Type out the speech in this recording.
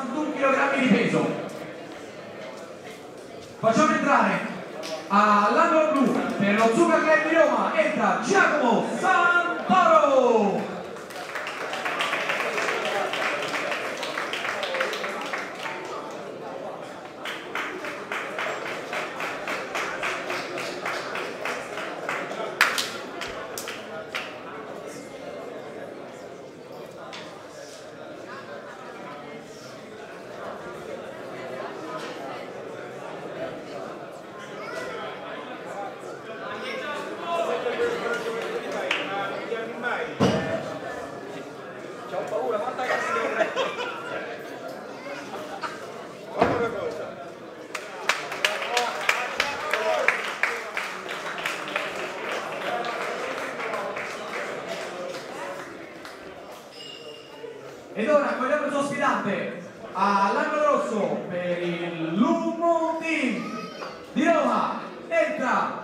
61 kg di peso. Facciamo entrare all'angolo blu per lo Zucca Club di Roma entra Giacomo Santoro. Ed ora accogliamo il suo sfidante all'angolo rosso per il Lumo Team di Roma. Entra